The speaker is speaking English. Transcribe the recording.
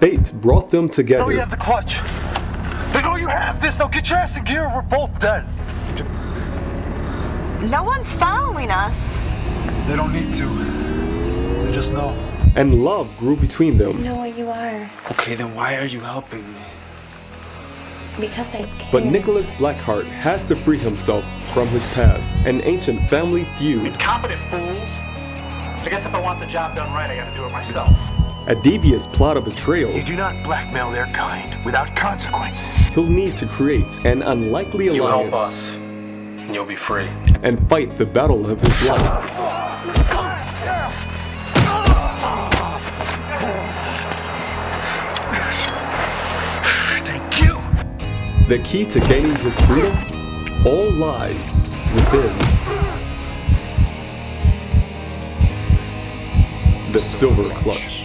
fate brought them together. know you together. have the clutch. They know you have this. Now get your ass in gear. We're both dead. No one's following us. They don't need to. They just know. And love grew between them. know what you are. Okay, then why are you helping me? Because I care. But Nicholas Blackheart has to free himself from his past, an ancient family feud, Incompetent fools. I guess if I want the job done right, I gotta do it myself. A devious plot of betrayal. You do not blackmail their kind without consequences. He'll need to create an unlikely You help alliance us, and you'll be free. and fight the battle of his life. Thank you. The key to gaining his freedom all lies within the silver clutch.